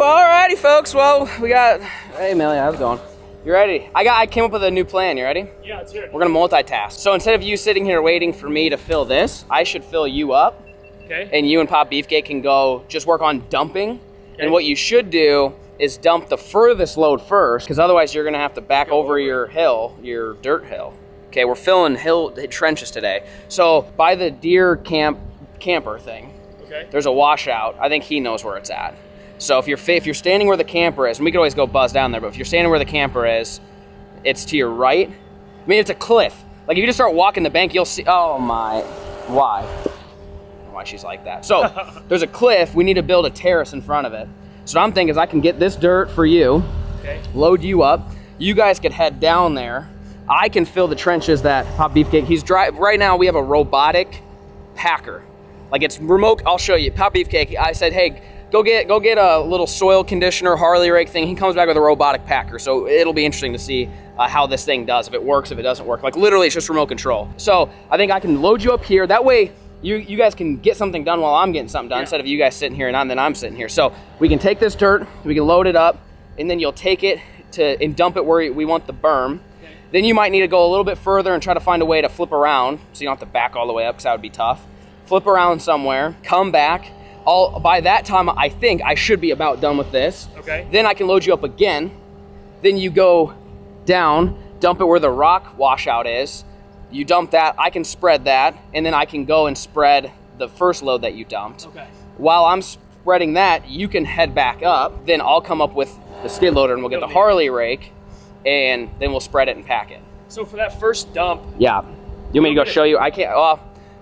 Alrighty, folks. Well, we got. Hey, Amelia, how's it going? You ready? I got. I came up with a new plan. You ready? Yeah, it's here. We're gonna multitask. So instead of you sitting here waiting for me to fill this, I should fill you up, Okay. and you and Pop Beefcake can go just work on dumping. And what you should do is dump the furthest load first, because otherwise you're gonna have to back over your hill, your dirt hill. Okay, we're filling hill trenches today. So by the deer camp camper thing, Okay. there's a washout. I think he knows where it's at. So if you're if you're standing where the camper is, and we could always go buzz down there, but if you're standing where the camper is, it's to your right. I mean, it's a cliff. Like if you just start walking the bank, you'll see. Oh my, why? I don't know Why she's like that? So there's a cliff. We need to build a terrace in front of it. So what I'm thinking is I can get this dirt for you, Okay. load you up. You guys could head down there. I can fill the trenches that Pop Beefcake. He's dry. Right now we have a robotic packer. Like it's remote. I'll show you. Pop Beefcake. I said, hey, go get go get a little soil conditioner Harley rake thing. He comes back with a robotic packer. So it'll be interesting to see uh, how this thing does. If it works, if it doesn't work. Like literally, it's just remote control. So I think I can load you up here. That way. You, you guys can get something done while I'm getting something done Yeah. instead of you guys sitting here and I'm, then I'm sitting here. So we can take this dirt, we can load it up, and then you'll take it to and dump it where we want the berm. Then you might need to go a little bit further and try to find a way to flip around, so you don't have to back all the way up because that would be tough. Flip around somewhere, come back. All by that time, I think I should be about done with this. Okay. Then I can load you up again. Then you go down, dump it where the rock washout is. You dump that. I can spread that, and then I can go and spread the first load that you dumped Okay. while I'm spreading that, you can head back up. Then I'll come up with the skid loader and we'll get the Harley rake, and then we'll spread it and pack it. So for that first dump, Yeah. You want me to go show you? I can't. Well,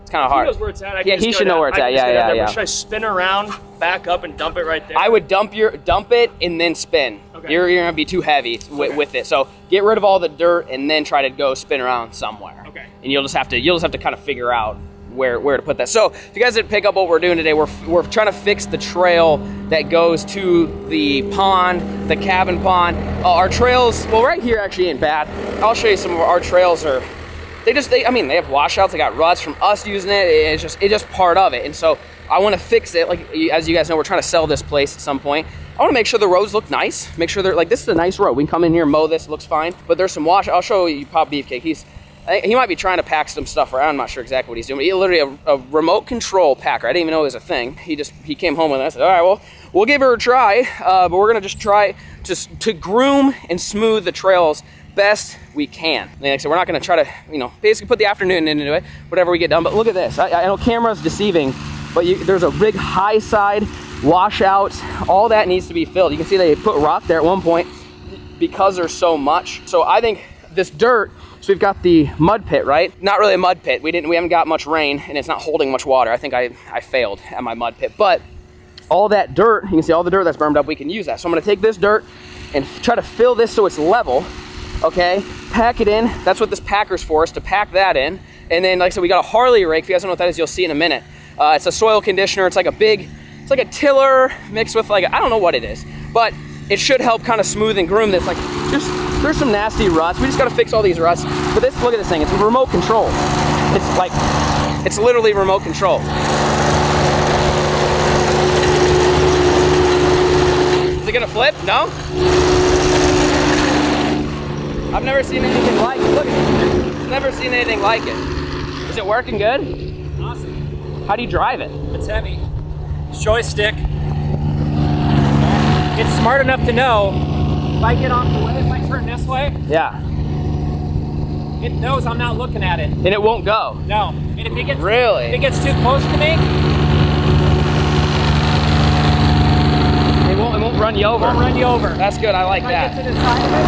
it's kind of he hard. knows where it's at. I Yeah, he should know down- where it's at. Yeah, yeah, yeah. Should I spin around, back up, and dump it right there? I would dump your dump it and then spin. Okay. You're, you're gonna be too heavy with, Okay. with it. So get rid of all the dirt and then try to go spin around somewhere. Okay. And you'll just have to you'll just have to kind of figure out where where to put that. So if you guys didn't pick up what we're doing today, we're we're trying to fix the trail that goes to the pond, the cabin pond. Uh, our trails, well, right here actually ain't bad. I'll show you some of our trails are. They just, they, I mean, they have washouts. They got ruts from us using it. It's just, it's just part of it. And so I want to fix it. Like as you guys know, we're trying to sell this place at some point. I want to make sure the roads look nice. Make sure they're like this is a nice road. We can come in here, mow this, looks fine. But there's some wash. I'll show you Pop Beefcake. He's he might be trying to pack some stuff around. I'm not sure exactly what he's doing. He literally a, a remote control packer. I didn't even know it was a thing. He just he came home with it. I said, all right, well, we'll give her a try. Uh, but we're gonna just try just to groom and smooth the trails best we can. Like I said, we're not gonna try to, you know, basically put the afternoon into it, whatever we get done. But look at this. I, I know camera's deceiving, but you, there's a big high side washout. All that needs to be filled. You can see they put rock there at one point because there's so much. So I think this dirt, so we've got the mud pit, right? Not really a mud pit. We didn't we haven't got much rain and it's not holding much water. I think I, I failed at my mud pit. But all that dirt, you can see all the dirt that's burned up, we can use that. So I'm gonna take this dirt and try to fill this so it's level, okay? Pack it in, that's what this packer's for, is to pack that in. And then, like I said, we got a Harley rake. If you guys don't know what that is, you'll see in a minute. Uh, it's a soil conditioner. It's like a big, it's like a tiller mixed with like, I don't know what it is, but it should help kind of smooth and groom this. Like, just, there's some nasty ruts. We just gotta fix all these ruts. But this, look at this thing, it's remote control. It's like, it's literally remote control. Is it gonna flip? No? I've never seen anything like it. Look at it. Never seen anything like it. Is it working good? Awesome. How do you drive it? It's heavy. Joystick. It's smart enough to know if I get off the way, if I turn this way, Yeah. it knows I'm not looking at it. And it won't go. No. And if it gets Really? if it gets too close to me, It won't, it won't run you over. I'll run you over. That's good. I like if I get that. to the side of it,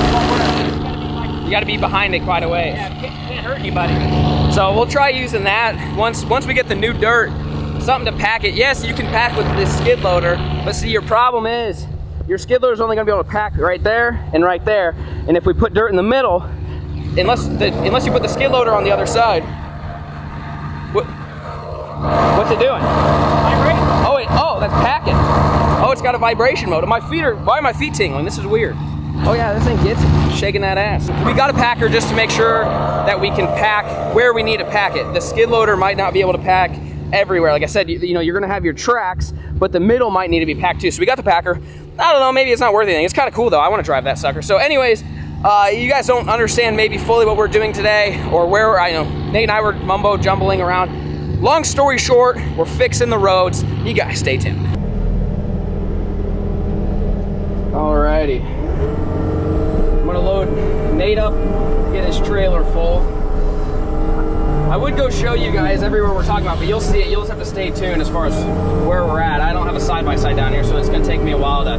it won't work. It's gotta be like, You got to be behind it quite a ways. yeah, can't, can't hurt anybody. So we'll try using that once once we get the new dirt, something to pack it. Yes, you can pack with this skid loader, but see your problem is your skid loader is only going to be able to pack right there and right there. And if we put dirt in the middle, unless the, unless you put the skid loader on the other side, what, what's it doing? Oh wait, oh that's packing. Oh, it's got a vibration mode. My feet are why are my feet tingling? This is weird. Oh yeah, this thing gets shaking that ass. We got a packer just to make sure that we can pack where we need to pack it. The skid loader might not be able to pack everywhere. Like I said, you, you know, you're gonna have your tracks, but the middle might need to be packed too. So we got the Packer. I don't know, maybe it's not worth anything. It's kind of cool though. I want to drive that sucker. So anyways, uh, you guys don't understand maybe fully what we're doing today or where I know Nate and I were mumbo jumbling around. Long story short, we're fixing the roads. You guys stay tuned. Alrighty. Gonna load Nate up, get his trailer full. I would go show you guys everywhere we're talking about, but you'll see it. You'll just have to stay tuned as far as where we're at. I don't have a side-by-side -side down here, so it's gonna take me a while to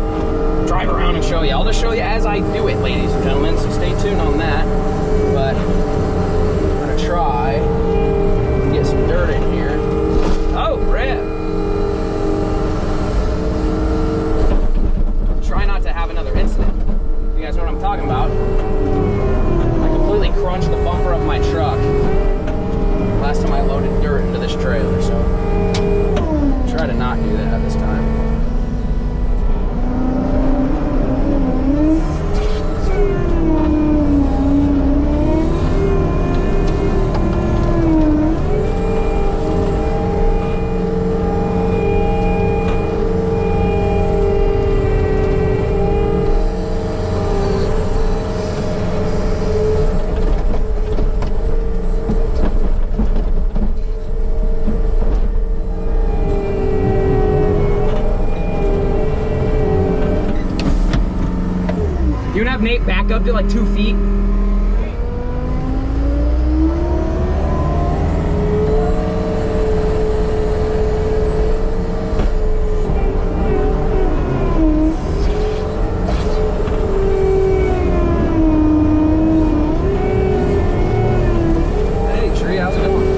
drive around and show you. I'll just show you as I do it, ladies and gentlemen, so stay tuned on that. But I'm gonna try get some dirt in here. Oh, Brett. Try not to have another incident. You guys know what I'm talking about. I completely crunched the bumper of my truck last time I loaded dirt into this trailer, so try to not do that this time. You would have Back like two feet. Hey, Tree, how's it going?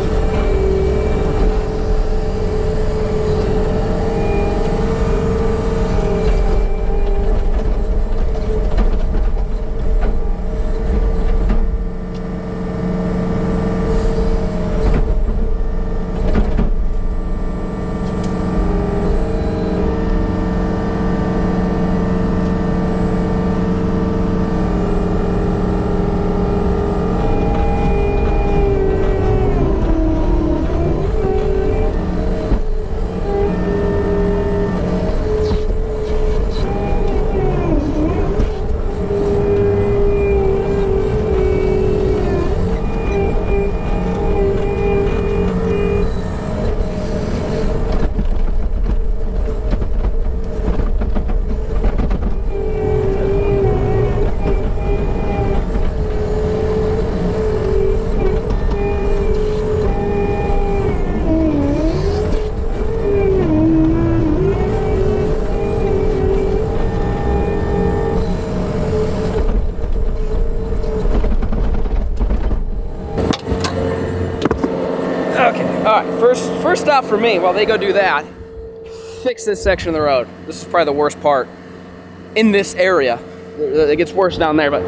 Okay, all right, first, stop for me, while they go do that, fix this section of the road. This is probably the worst part in this area. It gets worse down there, but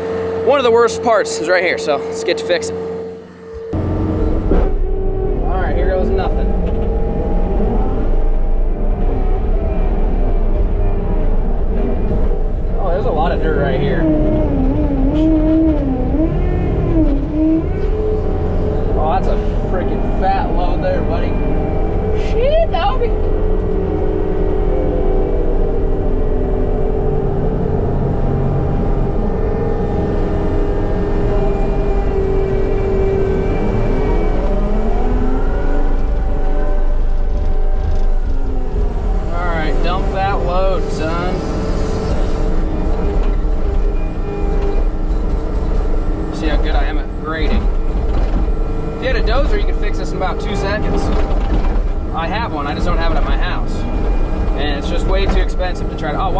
one of the worst parts is right here, so let's get to fix it.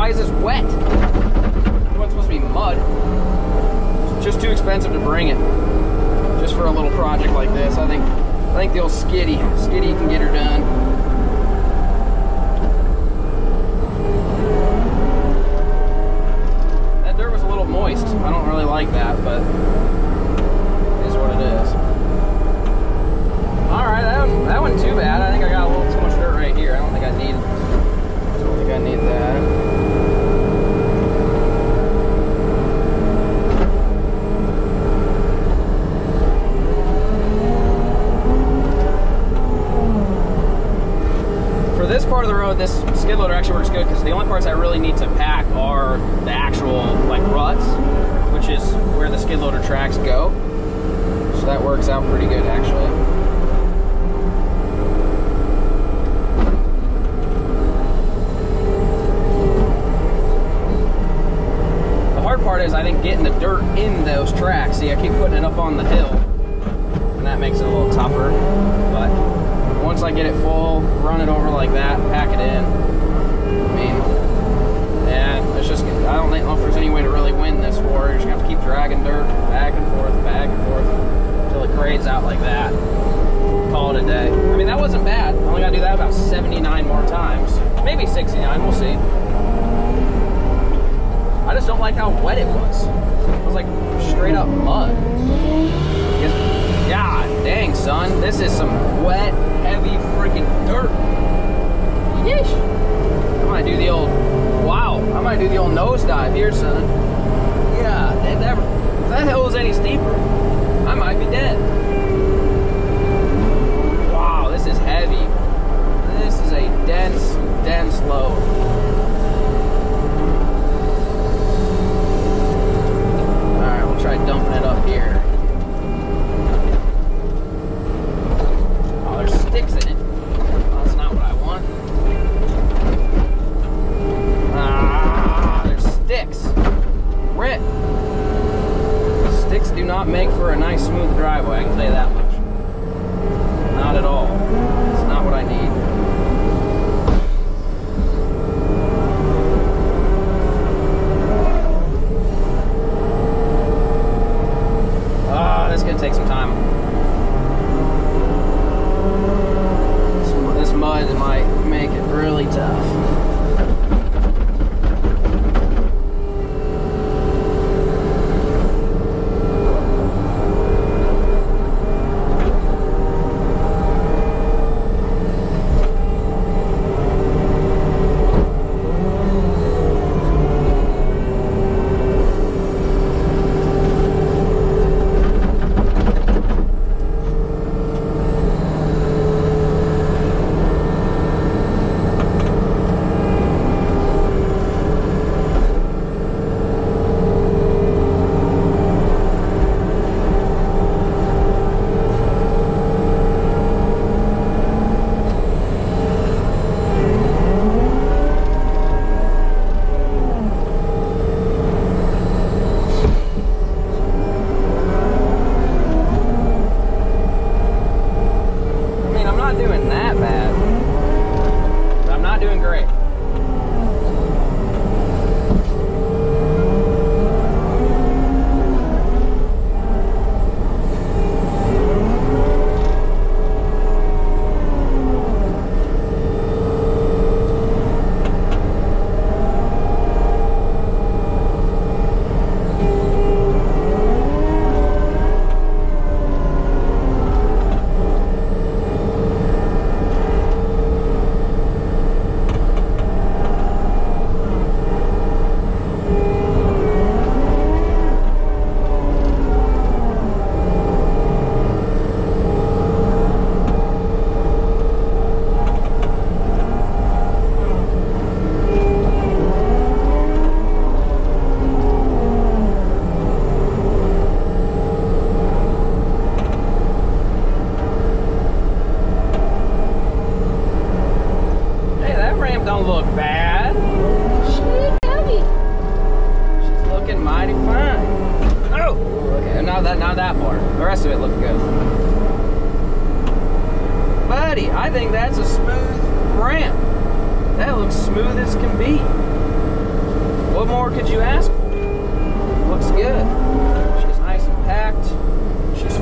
Why is this wet? What's supposed to be mud? It's just too expensive to bring it. Just for a little project like this. I think, I think the old skiddy, skiddy can get her done. That dirt was a little moist. I don't really like that, but it is what it is. All right, that, one, that wasn't too bad. I think I got a little too much dirt right here. I don't think I need. I don't think I need that. Actually works good because the only parts I really need to pack are the actual like ruts, which is where the skid loader tracks go. So that works out pretty good actually. The hard part is I think getting the dirt in those tracks. See, I keep putting it up on the hill, and that makes it a little tougher. But once I get it full, run it over like that, pack it in. I mean, yeah, it's just, I don't know if there's any way to really win this war. You're just gonna have to keep dragging dirt back and forth, back and forth, until it grades out like that. Call it a day. I mean, that wasn't bad. I only gotta do that about 79 more times. Maybe 69, we'll see. I just don't like how wet it was. It was like straight up mud. God dang, son. This is some wet, heavy freaking dirt. Yeesh. I might do the old, wow, I might do the old nosedive here, son. Yeah, if that, if that hill was any steeper, I might be dead. Wow, this is heavy. This is a dense, dense load. Try dumping it up here. Oh, there's sticks in it. Oh, that's not what I want. Ah, there's sticks. Rip. Sticks do not make for a nice smooth driveway, I can tell you that much. Not at all. It's not what I need. Ah, take some time. This mud might make it really tough.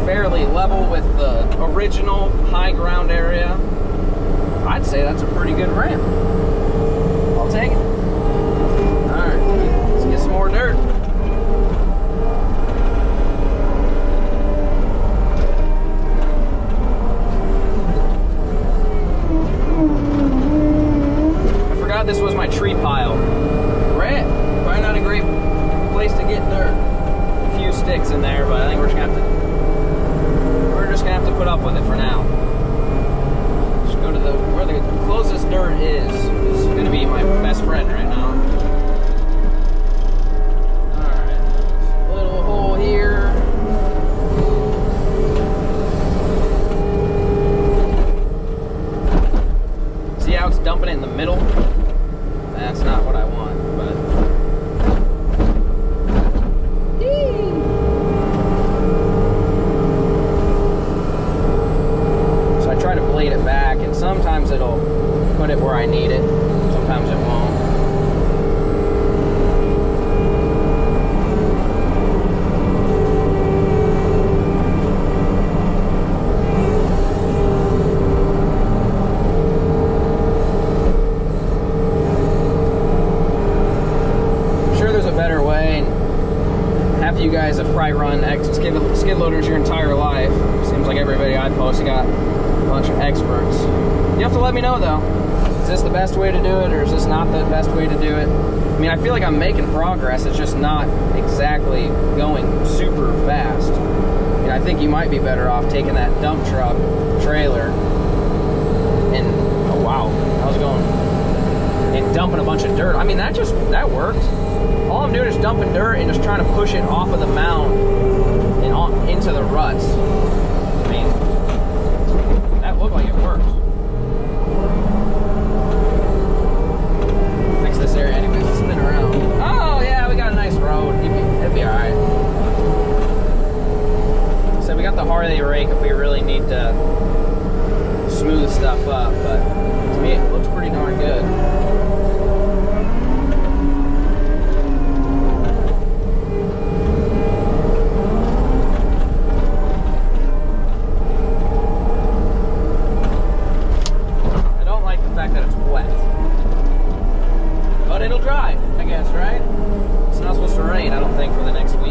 Fairly level with the original high ground area. I'd say that's a pretty good ramp. I'll take it. Alright, let's get some more dirt. I forgot this was my tree pile. Right. Probably not a great place to get dirt. A few sticks in there, but I think we're just gonna have to just gonna have to put up with it for now. Just go to the where the closest dirt is. is gonna be my best friend right now. Alright. Little hole here. See how it's dumping it in the middle? That's not what I want, but. So I try to blade it back, and sometimes it'll put it where I need it, sometimes it won't. I'm sure there's a better way. and Half of you guys have probably run X skid, skid loaders your entire life. Seems like everybody I post got a bunch of experts. You have to let me know though. Is this the best way to do it, or is this not the best way to do it? I mean, I feel like I'm making progress. It's just not exactly going super fast. And I think you might be better off taking that dump truck trailer and oh wow, how's it going? and dumping a bunch of dirt. I mean, that just, that worked. All I'm doing is dumping dirt and just trying to push it off of the mound and on, into the ruts. I mean, that looked like it worked. Fix this area anyways, spin around. Oh yeah, we got a nice road. It'd be, it'd be alright. So we got the Harley rake if we really need to smooth stuff up, but to me it looks pretty darn good. I don't like the fact that it's wet. But it'll dry, I guess, right? It's not supposed to rain, I don't think, for the next week,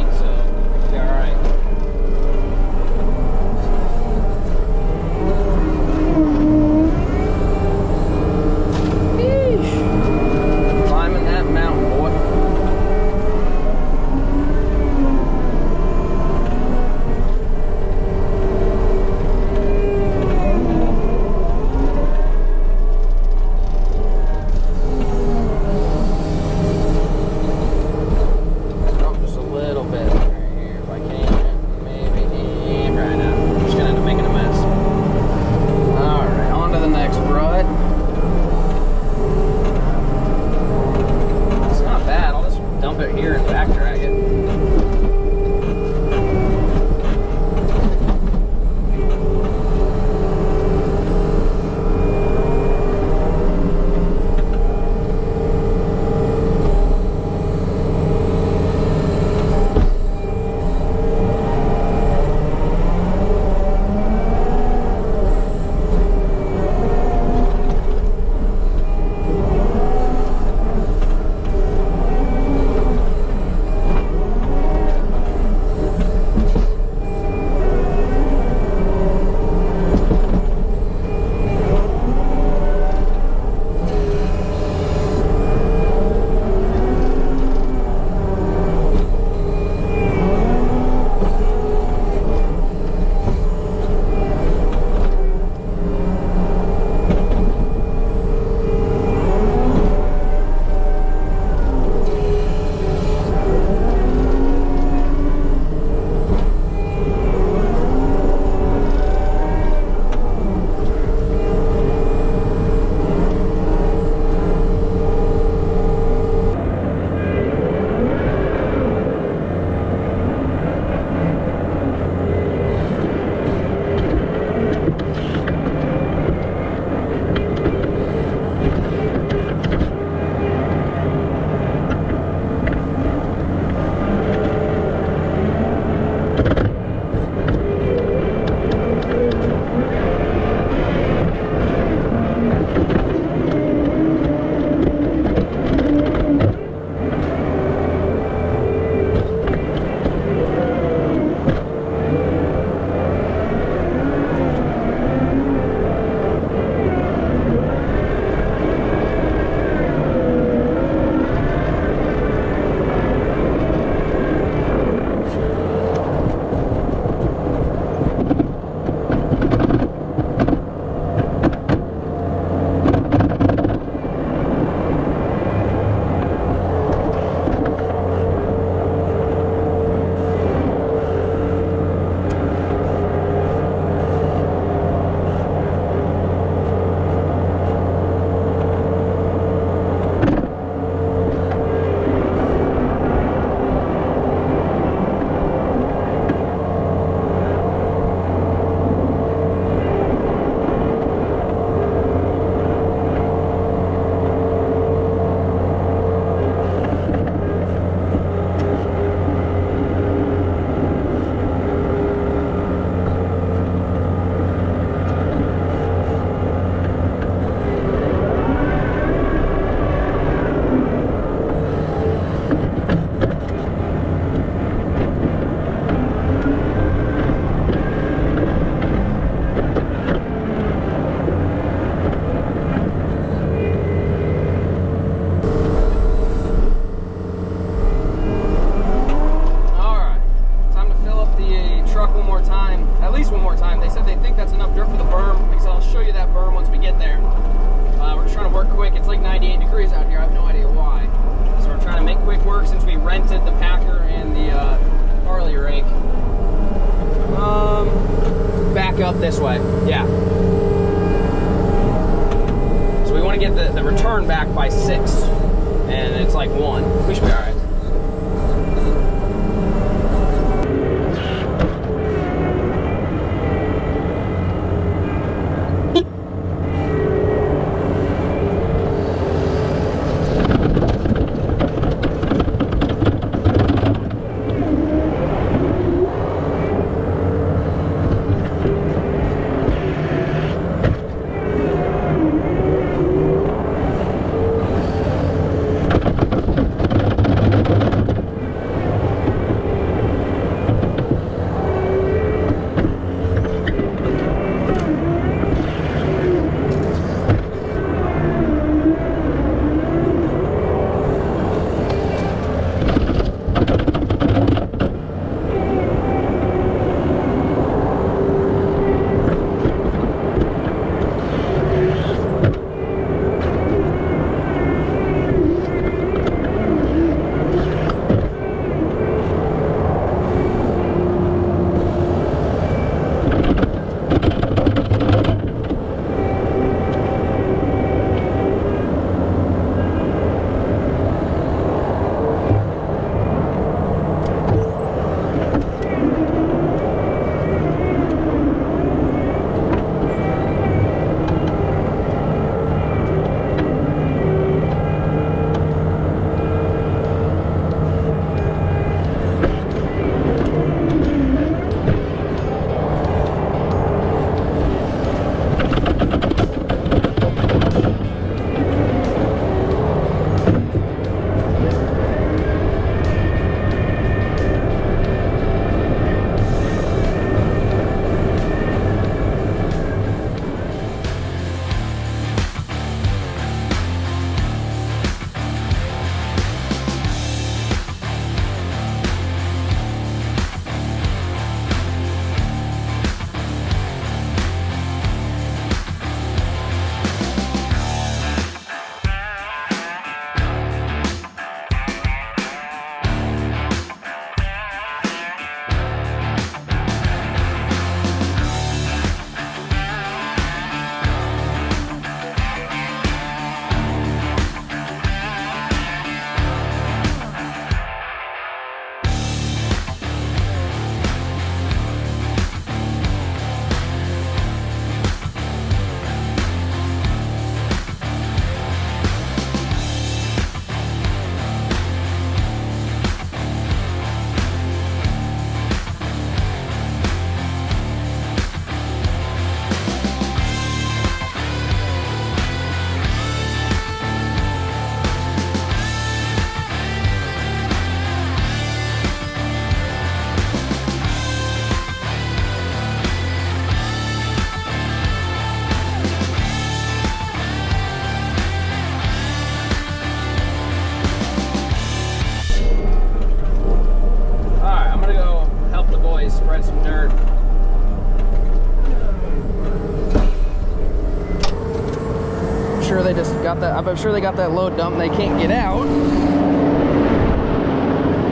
got that. I'm sure they got that load dumped. and They can't get out.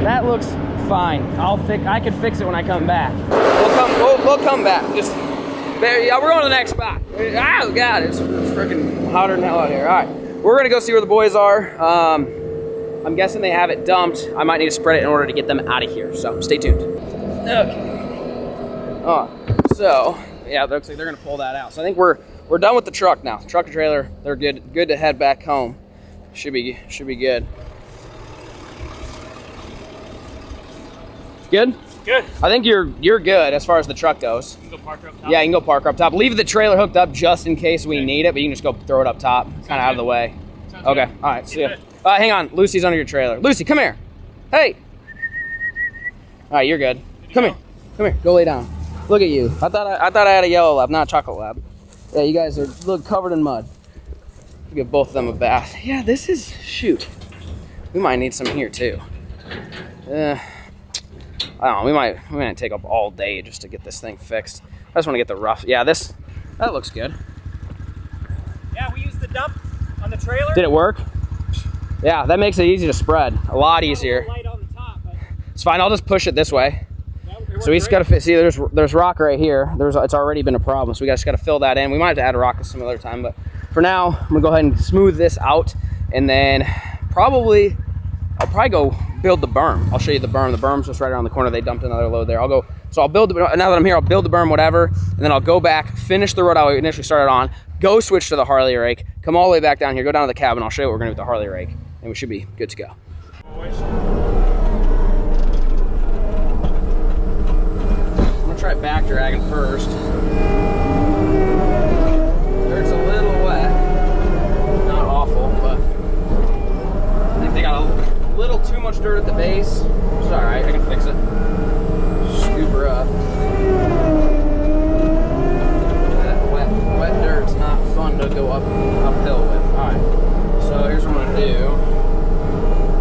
That looks fine. I'll fix. I can fix it when I come back. We'll come. We'll, we'll come back. Just. There, yeah, we're going to the next spot. Oh God, it's freaking hotter than hell out here. All right, we're gonna go see where the boys are. Um, I'm guessing they have it dumped. I might need to spread it in order to get them out of here. So stay tuned. Okay. Oh, so yeah, looks like they're gonna pull that out. So I think we're we're done with the truck now. Truck and trailer, they're good good to head back home. Should be should be good. Good. Good. I think you're you're good as far as the truck goes. You can go park up top. Yeah, you can go park up top. Leave the trailer hooked up just in case we Okay. need it, but you can just go throw it up top, kind of out of the way. Sounds Okay. good. All right. See ya. Uh, hang on. Lucy's under your trailer. Lucy, come here. Hey. All right, you're good. to Come go. here. Come here. Go lay down. Look at you. I thought I, I thought I had a yellow lab, not a chocolate lab. Yeah, you guys are look covered in mud. Give both of them a bath. Yeah, this is shoot. We might need some here too. Uh, I don't know. We might we might take up all day just to get this thing fixed. I just want to get the rough. Yeah, this that looks good. Yeah, we used the dump on the trailer. Did it work? Yeah, that makes it easy to spread. A lot easier. little Light on the top, but It's fine. I'll just push it this way. That, it worked So we just gotta fit. See, there's there's rock right here. There's it's already been a problem, so we just gotta fill that in. We might have to add a rock some other time, but for now, I'm gonna go ahead and smooth this out, and then probably I'll probably go build the berm. I'll show you the berm. The berm's just right around the corner. They dumped another load there. I'll go. So I'll build. The, now that I'm here, I'll build the berm, whatever, and then I'll go back, finish the road I initially started on, go switch to the Harley rake, come all the way back down here, go down to the cabin. I'll show you what we're gonna do with the Harley rake, and we should be good to go. I'm gonna try back dragging first. Dirt's a little wet. Not awful, but I think they got a little too much dirt at the base. It's alright, I can fix it. Scoop her up. That wet, wet dirt's not fun to go up uphill with. Alright. So here's what I'm gonna do.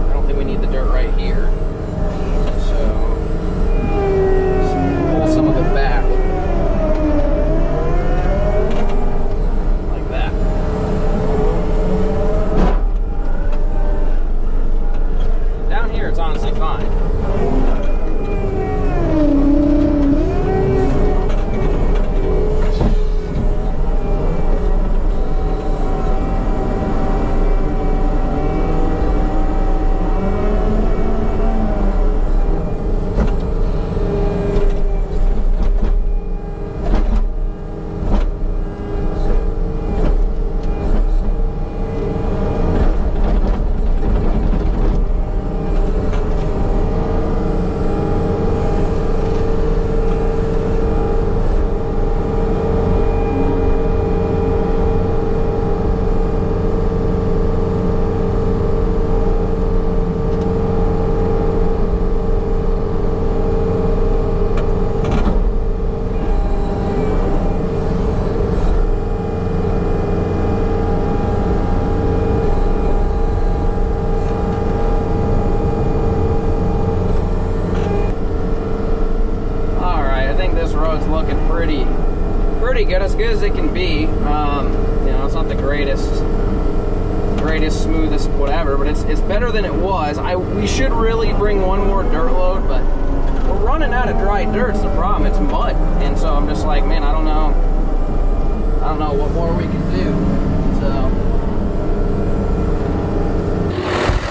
I don't think we need the dirt right here. So pull some of it back. Like that. Down here, it's honestly fine. All right, I think this road's looking pretty, pretty good, as good as it can be. Um, you know, it's not the greatest, greatest, smoothest, whatever, but better than it was. I we should really bring one more dirt load, but we're running out of dry dirt. It's the problem. It's mud, and so I'm just like, man, I don't know, I don't know what more we can do. So.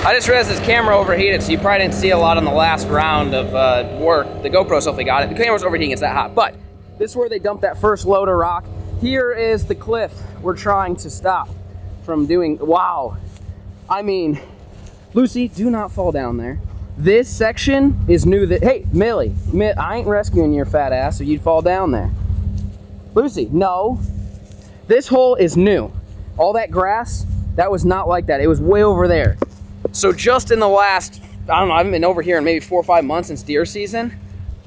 I just realized this camera overheated, so you probably didn't see a lot on the last round of uh, work. The GoPro hopefully got it. The camera's overheating, it's that hot. But this is where they dumped that first load of rock. Here is the cliff we're trying to stop from doing. Wow. I mean, Lucy, do not fall down there. This section is new. That Hey, Millie, I ain't rescuing your fat ass if you'd fall down there. Lucy, no. This hole is new. All that grass, that was not like that. It was way over there. So just in the last, I don't know, I haven't been over here in maybe four or five months since deer season.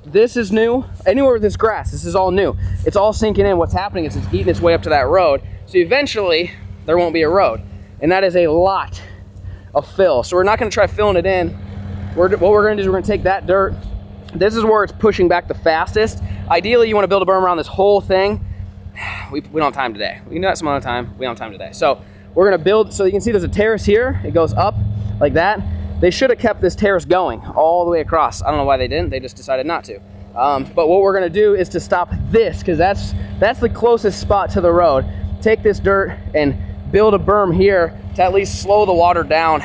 This is new. Anywhere with this grass, this is all new. It's all sinking in. What's happening is it's eating its way up to that road. So eventually, there won't be a road. And that is a lot of fill. So we're not gonna try filling it in. We're, what we're gonna do is we're gonna take that dirt. This is where it's pushing back the fastest. Ideally, you wanna build a berm around this whole thing. We, we don't have time today. We can do that some other time. We don't have time today. So we're gonna build, so you can see there's a terrace here. It goes up like that. They should have kept this terrace going all the way across. I don't know why they didn't. They just decided not to. Um, but what we're gonna do is to stop this because that's that's the closest spot to the road. Take this dirt and build a berm here to at least slow the water down.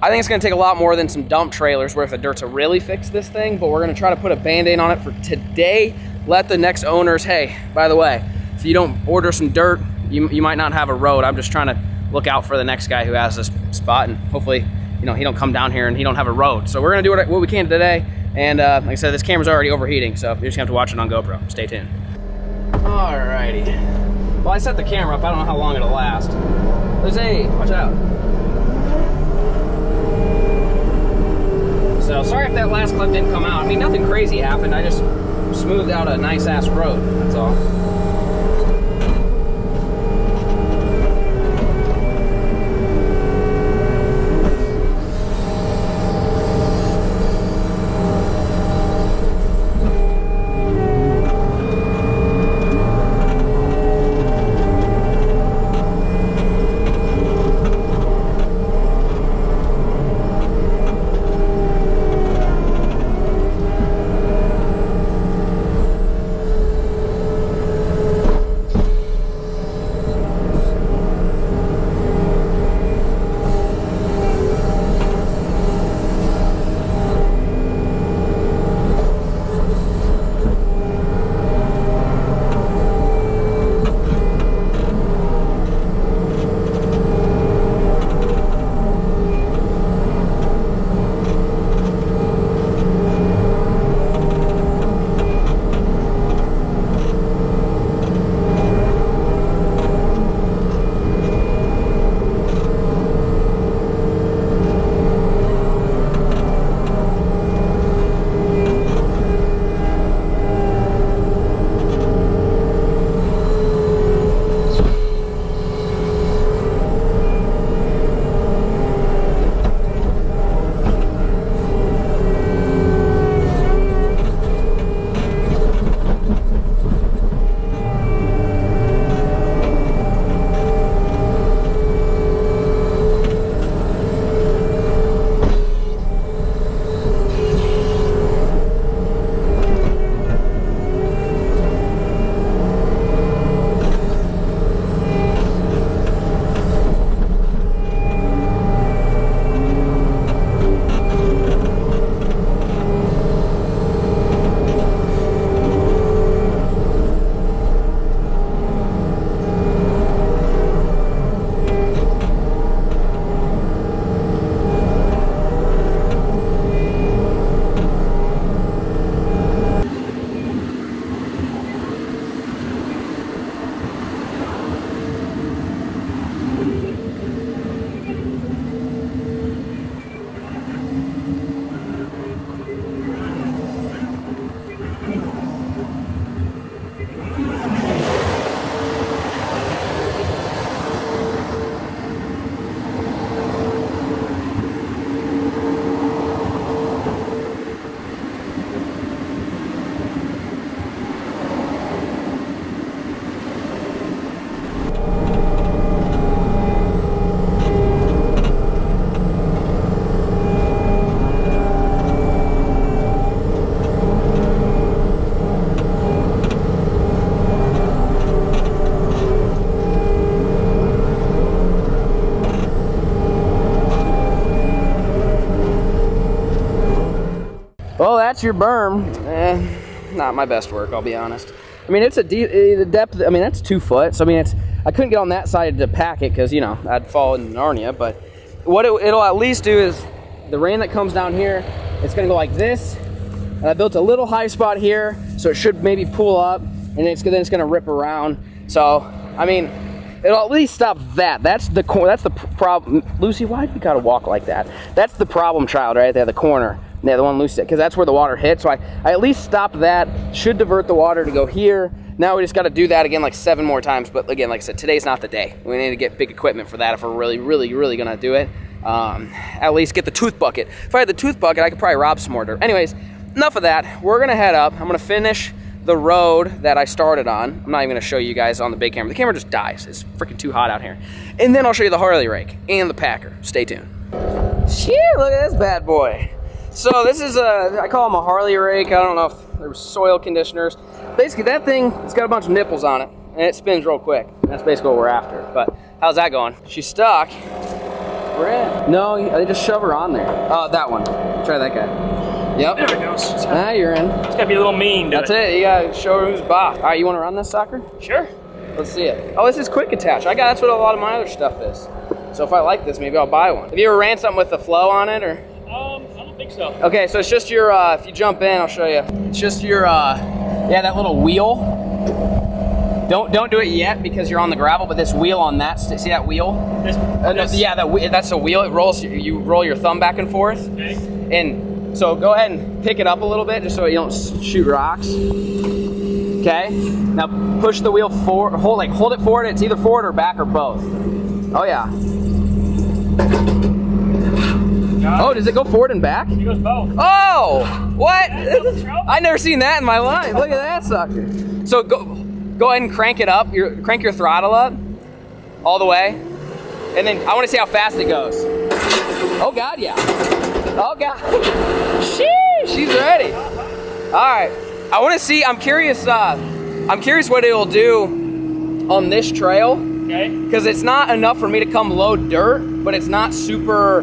I think it's gonna take a lot more than some dump trailers worth of dirt to really fix this thing, but we're gonna try to put a band-aid on it for today. Let the next owners, hey, by the way, if you don't order some dirt, you, you might not have a road. I'm just trying to look out for the next guy who has this spot and hopefully, you know, he don't come down here and he don't have a road. So we're gonna do what, what we can today. And uh, like I said, this camera's already overheating, so you're just gonna have to watch it on GoPro. Stay tuned. Alrighty. Well, I set the camera up. I don't know how long it'll last. There's a, watch out. So sorry if that last clip didn't come out. I mean, nothing crazy happened. I just smoothed out a nice ass road. That's all. That's your berm. Eh, not my best work, I'll be honest. I mean, it's a deep, eh, the depth, I mean, that's two foot. So, I mean, it's, I couldn't get on that side to pack it because, you know, I'd fall in Narnia. But what it, it'll at least do is the rain that comes down here, it's gonna go like this. And I built a little high spot here, so it should maybe pull up and it's, then it's gonna rip around. So, I mean, it'll at least stop that. That's the cor- That's the problem. Lucy, why do you gotta walk like that? That's the problem child right there, the corner. Yeah, the one Lucy, because that's where the water hit. So I, I at least stopped that. Should divert the water to go here. Now we just got to do that again like seven more times. But again, like I said, today's not the day. We need to get big equipment for that if we're really, really, really gonna do it. Um, at least get the tooth bucket. If I had the tooth bucket, I could probably rob some more dirt. Anyways, enough of that. We're gonna head up. I'm gonna finish the road that I started on. I'm not even gonna show you guys on the big camera. The camera just dies. It's freaking too hot out here. And then I'll show you the Harley rake and the Packer. Stay tuned. Shit, look at this bad boy. So this is a, I call them a Harley rake. I don't know if there was soil conditioners. Basically that thing, it's got a bunch of nipples on it and it spins real quick. That's basically what we're after. But how's that going? She's stuck. We're in. No, they just shove her on there. Oh, that one. Try that guy. Yep. There it goes. Ah, you're in. It's gotta be a little mean. That's it. You gotta show her who's boss. All right, you want to run this sucker? Sure. Let's see it. Oh, this is quick attach. I got that's what a lot of my other stuff is. So if I like this, maybe I'll buy one. Have you ever ran something with the flow on it, or? I think so. Okay, so it's just your. Uh, if you jump in, I'll show you. It's just your. Uh, yeah, that little wheel. Don't don't do it yet because you're on the gravel. But this wheel on that, see that wheel? This, Uh, no, yeah, that that's a wheel. It rolls. You roll your thumb back and forth. Okay. And so go ahead and pick it up a little bit just so you don't shoot rocks. Okay. Now push the wheel forward. Hold like hold it forward. It's either forward or back or both. Oh yeah. Got Oh, does it go forward and back? It goes both. Oh, what? I never seen that in my life. Look at that sucker. So go go ahead and crank it up. Your crank your throttle up all the way, and then I want to see how fast it goes. Oh God, yeah. Oh God. Sheesh, she's ready. All right. I want to see. I'm curious. Uh, I'm curious what it'll do on this trail Okay. because it's not enough for me to come load dirt, but it's not super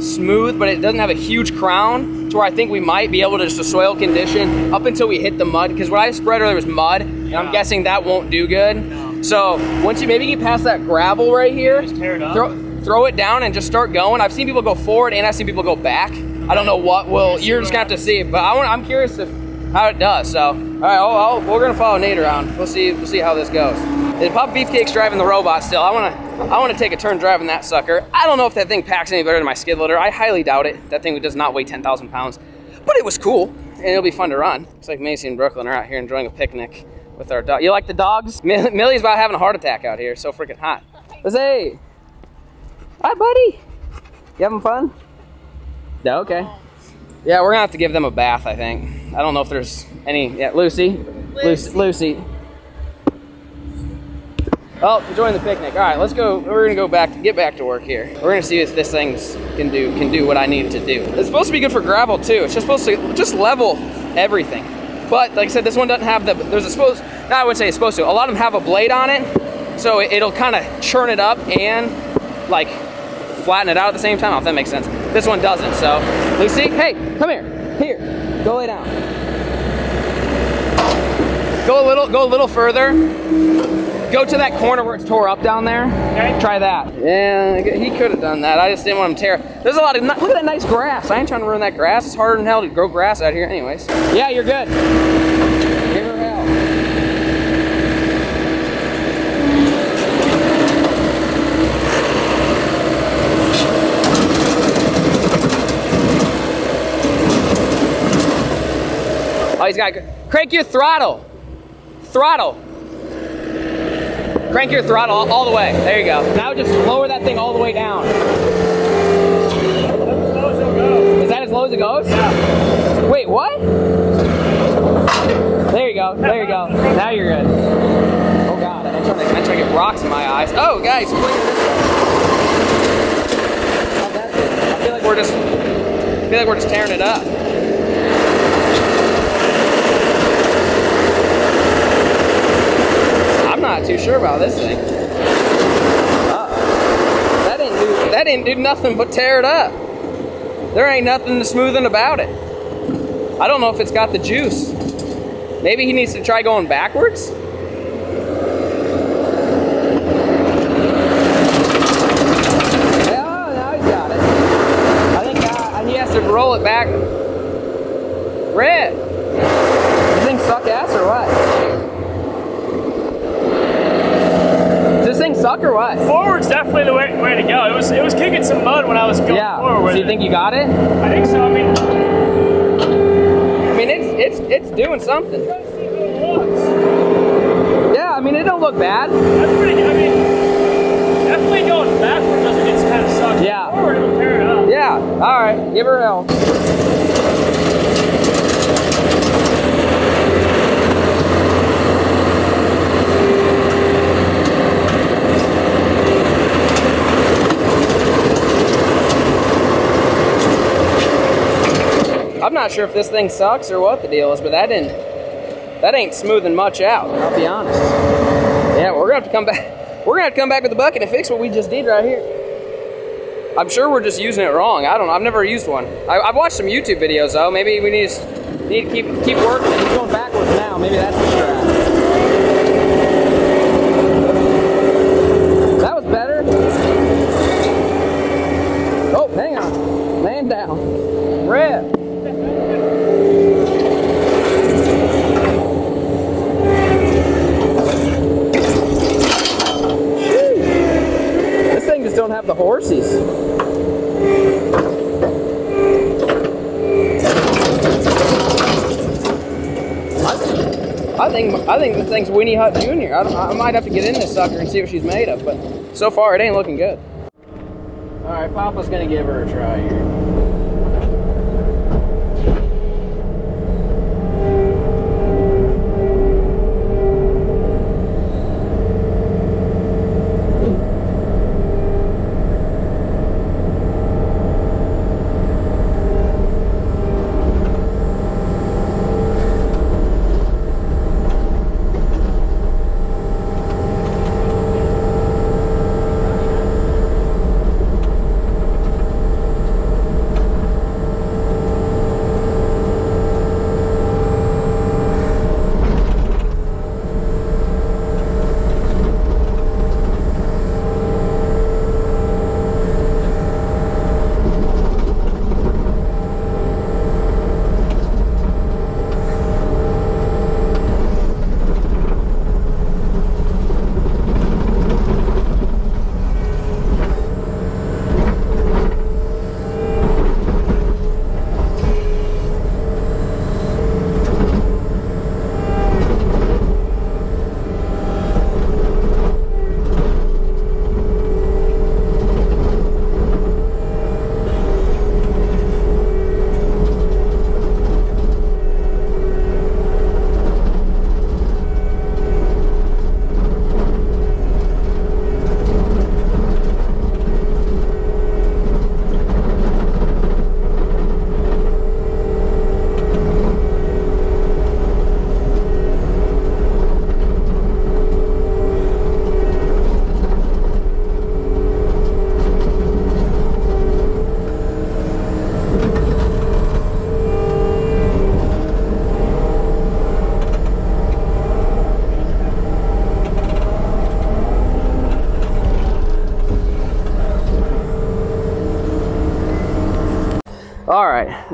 smooth, but it doesn't have a huge crown to where I think we might be able to just a soil condition up until we hit the mud. Because what I spread earlier was mud, and I'm guessing that won't do good. No. So once you maybe get past that gravel right here, Just tear it up. throw throw it down and just start going. I've seen people go forward and I've seen people go back. I don't know what will. You're just gonna have to see, but I want, I'm curious if how it does. So all right, I'll, I'll, we're gonna follow Nate around. We'll see. We'll see how this goes. And Pop Beefcake's driving the robot still. I wanna I wanna take a turn driving that sucker. I don't know if that thing packs any better than my skid loader. I highly doubt it. That thing does not weigh 10,000 pounds, but it was cool and it'll be fun to run. It's like Macy and Brooklyn are out here enjoying a picnic with our dog. You like the dogs? Mill- Millie's about having a heart attack out here. So freaking hot. Let's. Hi, buddy. You having fun? Yeah, okay. Yeah, we're gonna have to give them a bath, I think. I don't know if there's any. Yeah, Lucy. Lucy. Lucy. Oh, enjoying the picnic. All right, let's go. We're gonna go back, to get back to work here. We're gonna see if this thing can do can do what I need it to do. It's supposed to be good for gravel too. It's just supposed to just level everything. But like I said, this one doesn't have the. There's a supposed. No, I wouldn't say it's supposed to. A lot of them have a blade on it, so it, it'll kind of churn it up and like flatten it out at the same time. If that makes sense. This one doesn't. So, Lucy, hey, come here. Here, go lay down. Go a little, go a little further. Go to that corner where it's tore up down there. Okay. Try that. Yeah, he could have done that. I just didn't want him to tear. There's a lot of, look at that nice grass. I ain't trying to ruin that grass. It's harder than hell to grow grass out here anyways. Yeah, you're good. Give her hell. Oh, he's got, crank your throttle. Throttle. Crank your throttle all, all the way. There you go. Now just lower that thing all the way down. As as. Is that as low as it goes? Yeah. Wait, what? There you go. There you go. Now you're good. Oh god, I'm trying to, I'm trying to get rocks in my eyes. Oh, guys, this way. How's that feel? I feel like we're just, I feel like we're just tearing it up. I'm not too sure about this thing. Uh-oh. That didn't do, that didn't do nothing but tear it up. There ain't nothing smoothing about it. I don't know if it's got the juice. Maybe he needs to try going backwards. Yeah, now he's got it. I think uh, he has to roll it back. Red. You think suck ass or what? Does this thing suck or what? Forward's definitely the way, way to go. It was it was kicking some mud when I was going Yeah. forward. So you think you got it? I think so. I mean, I mean, it's it's it's doing something. let's see what it was. Yeah, I mean, it don't look bad. That's pretty. good. I mean, definitely going backwards doesn't. It's kind of sucks. Yeah. Forward, it'll tear it up. Yeah. All right. Give her hell. I'm not sure if this thing sucks or what the deal is, but that didn't that ain't smoothing much out. I'll be honest. Yeah, we're gonna have to come back. We're gonna have to come back with the bucket and fix what we just did right here. I'm sure we're just using it wrong. I don't know. I've never used one. I, I've watched some YouTube videos though. Maybe we need to, need to keep keep working. He's going backwards now. Maybe that's the strat. That was better. Oh, hang on. Man down. Red. This thing just don't have the horsies. I, think I think this thing's Weenie Hut Jr. I, I might have to get in this sucker and see what she's made of, but so far it ain't looking good. All right, Papa's gonna give her a try here.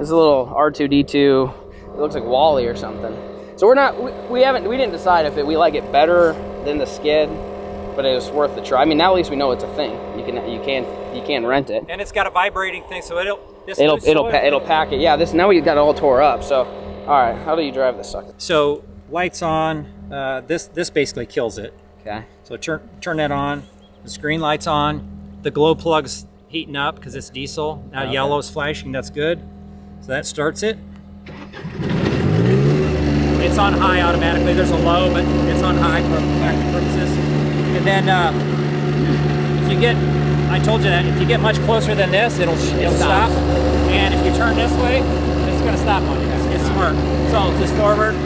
This is a little R2D2. It looks like WALL-E or something. So we're not, we, we haven't, we didn't decide if it, we like it better than the skid, but it was worth the try. I mean, now at least we know it's a thing. You can, you can, you can rent it. And it's got a vibrating thing, so it'll this It'll, it'll, pa- it'll pack it. Yeah, this now we got it all tore up. So, all right, how do you drive this sucker? So lights on. Uh, this this basically kills it. Okay. So turn turn that on. The screen lights on. The glow plug's heating up because it's diesel. Now Okay. yellow's flashing. That's good. So that starts it. It's on high automatically. There's a low, but it's on high for practical purposes. And then uh, if you get, I told you that if you get much closer than this, it'll it'll stop. And if you turn this way, it's going to stop on you. It's smart. So just forward.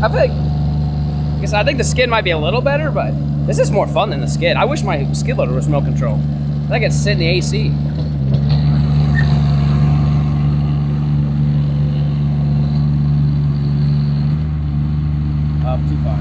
I feel like, I think the skid might be a little better, but this is more fun than the skid. I wish my skid loader was remote control. I it's sit in the AC. Up too far.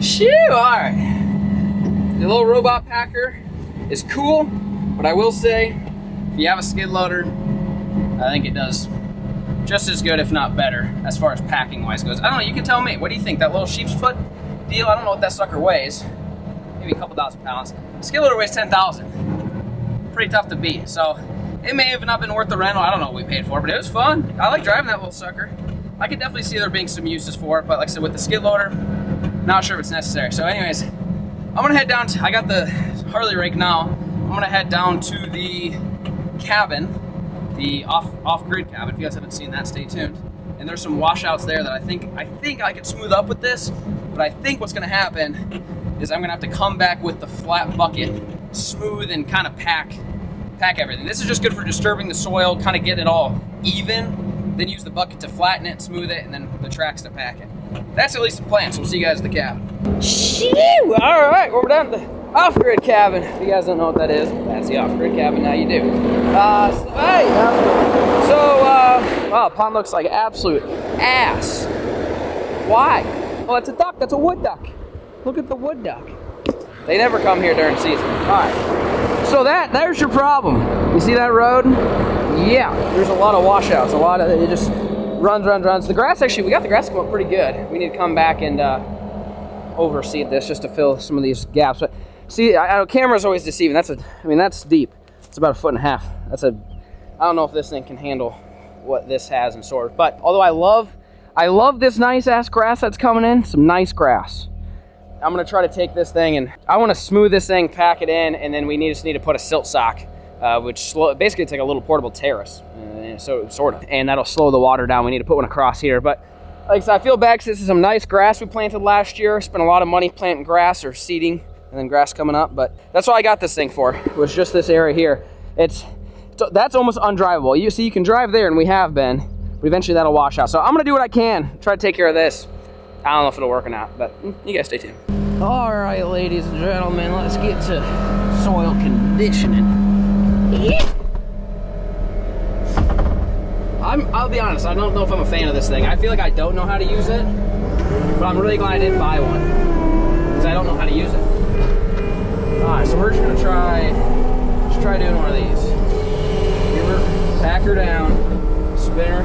Shoo! Alright. The little robot packer is cool, but I will say, if you have a skid loader, I think it does just as good, if not better, as far as packing wise goes. I don't know, you can tell me. What do you think? That little sheep's foot deal? I don't know what that sucker weighs. Maybe a couple thousand pounds. Skid loader weighs 10,000. Pretty tough to beat. So it may have not been worth the rental. I don't know what we paid for, but it was fun. I like driving that little sucker. I could definitely see there being some uses for it, but like I said, with the skid loader, not sure if it's necessary. So anyways, I'm gonna head down to, I got the Harley rake now. I'm gonna head down to the cabin, the off, off-grid cabin. If you guys haven't seen that, stay tuned. And there's some washouts there that I think, I think I could smooth up with this, but I think what's gonna happen is I'm gonna have to come back with the flat bucket, smooth and kind of pack, pack everything. This is just good for disturbing the soil, kind of get it all even, then use the bucket to flatten it, smooth it, and then the tracks to pack it. That's at least the plan, so we'll see you guys at the cabin. Shoo! All right, we're the off-grid cabin. If you guys don't know what that is, that's the off-grid cabin, now you do. Uh, so, hey, uh, so, uh, wow, pond looks like absolute ass. Why? Oh, that's a duck, that's a wood duck. Look at the wood duck. They never come here during season. All right, so that, there's your problem. You see that road? Yeah, there's a lot of washouts, a lot of, it just runs, runs, runs. The grass actually, we got the grass come up pretty good. We need to come back and uh, overseed this just to fill some of these gaps. But see, I, I, camera's always deceiving. That's a, I mean, that's deep. It's about a foot and a half. That's a, I don't know if this thing can handle what this has in store. But although I love, I love this nice ass grass that's coming in, some nice grass. I'm gonna try to take this thing and I wanna smooth this thing, pack it in, and then we need, just need to put a silt sock uh, which slow, basically it's like a little portable terrace, uh, so sort of, and that'll slow the water down. We need to put one across here, but like I said, I feel bad because this is some nice grass we planted last year. Spent a lot of money planting grass or seeding, and then grass coming up. But that's all I got this thing for. Was just this area here. It's that's almost undrivable. You see, you can drive there, and we have been, but eventually that'll wash out. So I'm gonna do what I can, try to take care of this. I don't know if it'll work or not, but you guys stay tuned. All right, ladies and gentlemen, let's get to soil conditioning. I'm, I'll be honest, I don't know if I'm a fan of this thing. I feel like I don't know how to use it, but I'm really glad I didn't buy one because I don't know how to use it. All right, so we're just gonna try, just try doing one of these. Give her, pack her down, spin her.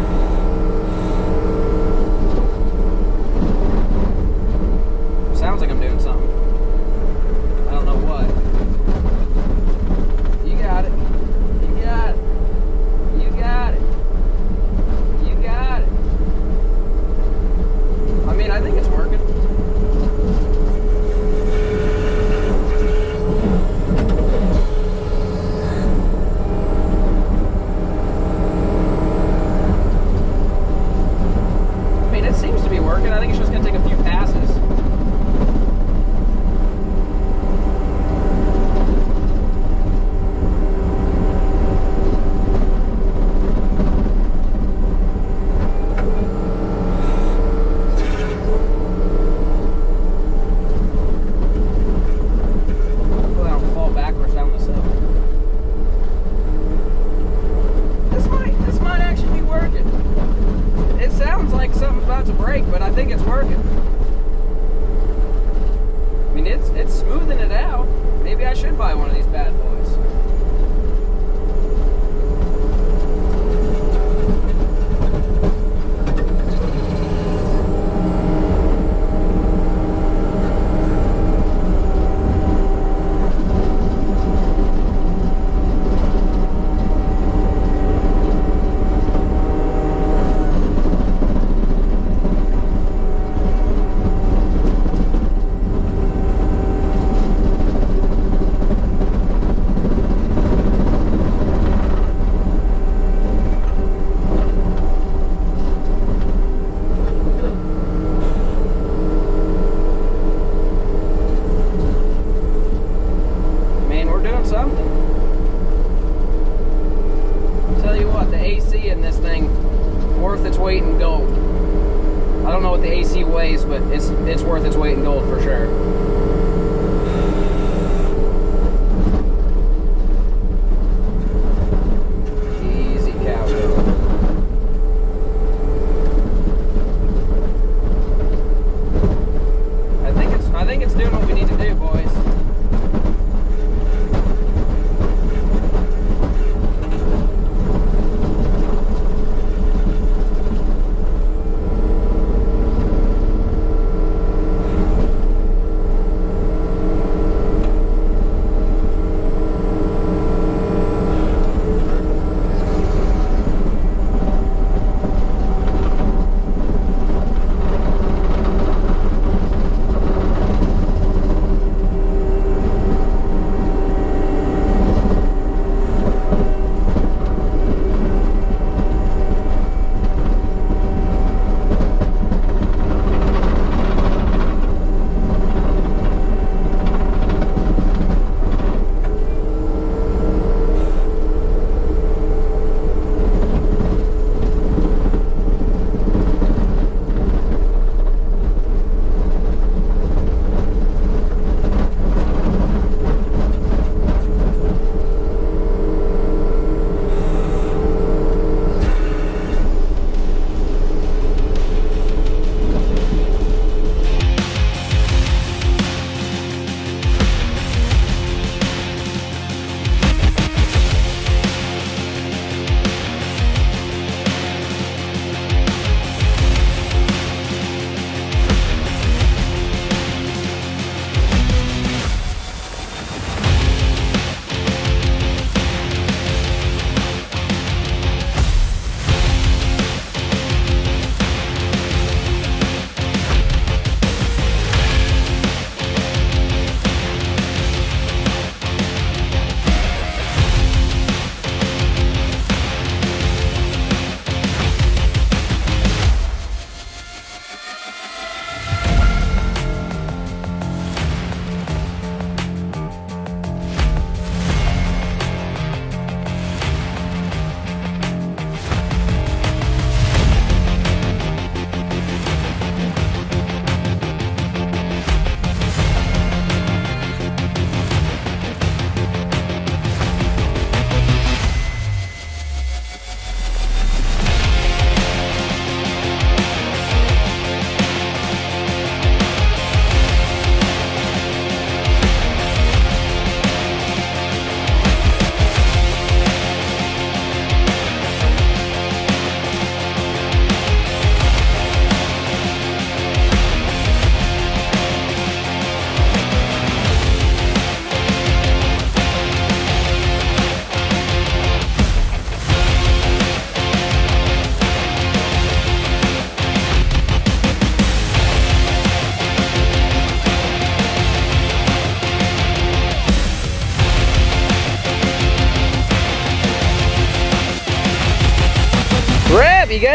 Sounds like I'm doing something. I don't know what.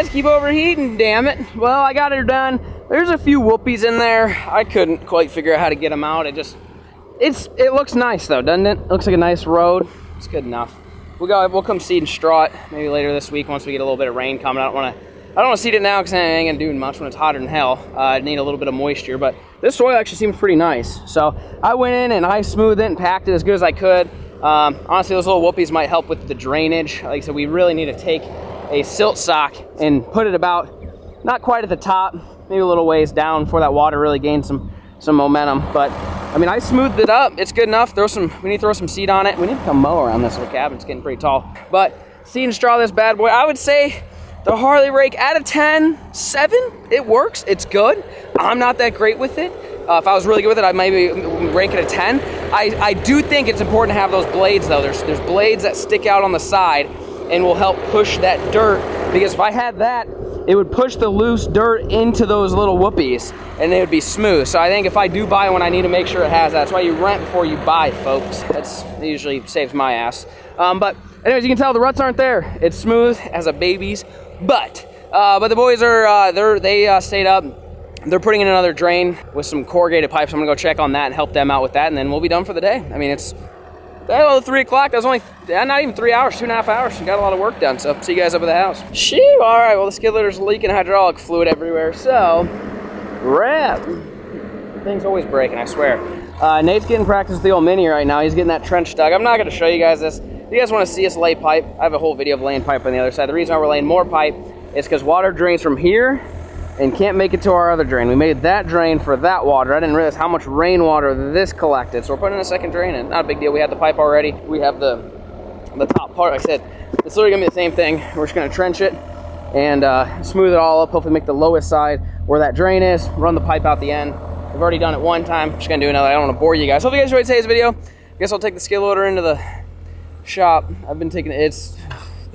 Guys keep overheating, damn it. Well, I got her done. There's a few whoopies in there. I couldn't quite figure out how to get them out. It just, it's, it looks nice though, doesn't it? Looks like a nice road. It's good enough. We'll go, we'll come seed and straw it maybe later this week once we get a little bit of rain coming. I don't want to, I don't want to seed it now because I ain't gonna do much when it's hotter than hell. Uh, I need a little bit of moisture, but this soil actually seems pretty nice. So I went in and I smoothed it and packed it as good as I could. Um, honestly, those little whoopies might help with the drainage. Like I said, we really need to take a silt sock and put it about, not quite at the top, maybe a little ways down before that water really gains some some momentum. But I mean, I smoothed it up. It's good enough. Throw some. We need to throw some seed on it. We need to come mow around this little cabin. It's getting pretty tall. But seed and straw this bad boy. I would say the Harley rake out of 10, 7. It works. It's good. I'm not that great with it. Uh, if I was really good with it, I'd maybe rank it a 10. I, I do think it's important to have those blades though. There's there's blades that stick out on the side and will help push that dirt because if I had that, it would push the loose dirt into those little whoopies and it would be smooth. So I think if I do buy one, I need to make sure it has that. That's why you rent before you buy, folks. That's that usually saves my ass. Um, but anyways, you can tell the ruts aren't there. It's smooth as a baby's butt. Uh, but the boys are, uh, they're, they uh, stayed up. They're putting in another drain with some corrugated pipes. I'm gonna go check on that and help them out with that, and then we'll be done for the day. I mean, it's Oh, three o'clock. That was only not even three hours, two and a half hours. We Got a lot of work done. So see you guys up at the house. Shoo! All right. Well, the skid loader's leaking hydraulic fluid everywhere. So, wrap. Thing's always breaking. I swear. Uh, Nate's getting practice with the old mini right now. He's getting that trench dug. I'm not going to show you guys this. If you guys want to see us lay pipe, I have a whole video of laying pipe on the other side. The reason why we're laying more pipe is because water drains from here and can't make it to our other drain. We made that drain for that water. I didn't realize how much rainwater this collected. So we're putting in a second drain in. Not a big deal. We had the pipe already. We have the the top part. Like I said, it's literally gonna be the same thing. We're just gonna trench it and uh, smooth it all up. Hopefully make the lowest side where that drain is. Run the pipe out the end. We've already done it one time. Just gonna do another. I don't wanna bore you guys. Hope you guys enjoyed today's video. I guess I'll take the skid loader into the shop. I've been taking it's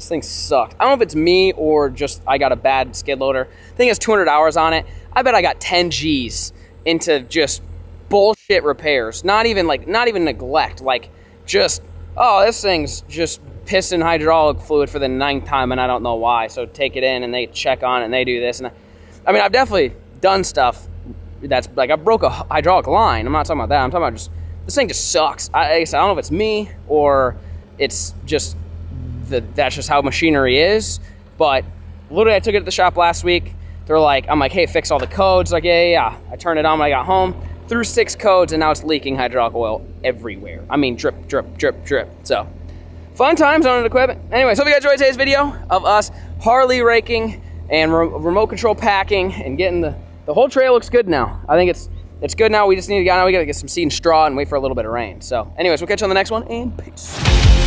this thing sucked. I don't know if it's me or just I got a bad skid loader. Thing has 200 hours on it. I bet I got 10 G's into just bullshit repairs. Not even like not even neglect. Like just oh this thing's just pissing hydraulic fluid for the ninth time and I don't know why. So take it in and they check on it and they do this and I, I mean I've definitely done stuff that's like I broke a hydraulic line. I'm not talking about that. I'm talking about just this thing just sucks. I, I don't know if it's me or it's just that that's just how machinery is. But literally, I took it to the shop last week. They're like, I'm like, hey, fix all the codes. Like, yeah, yeah, yeah. I turned it on when I got home, threw six codes, and now it's leaking hydraulic oil everywhere. I mean, drip, drip, drip, drip. So, fun times on an equipment. Anyways, hope you guys enjoyed today's video of us Harley raking and re remote control packing and getting the the whole trail looks good now. I think it's it's good now. We just need to go now. We got to get some seed and straw and wait for a little bit of rain. So, anyways, we'll catch you on the next one and peace.